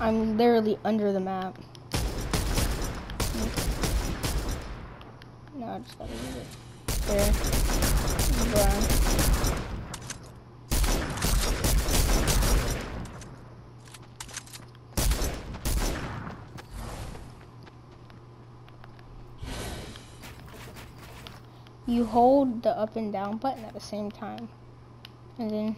I'm literally under the map. No, I just gotta use it. There. Brown. You hold the up and down button at the same time. And then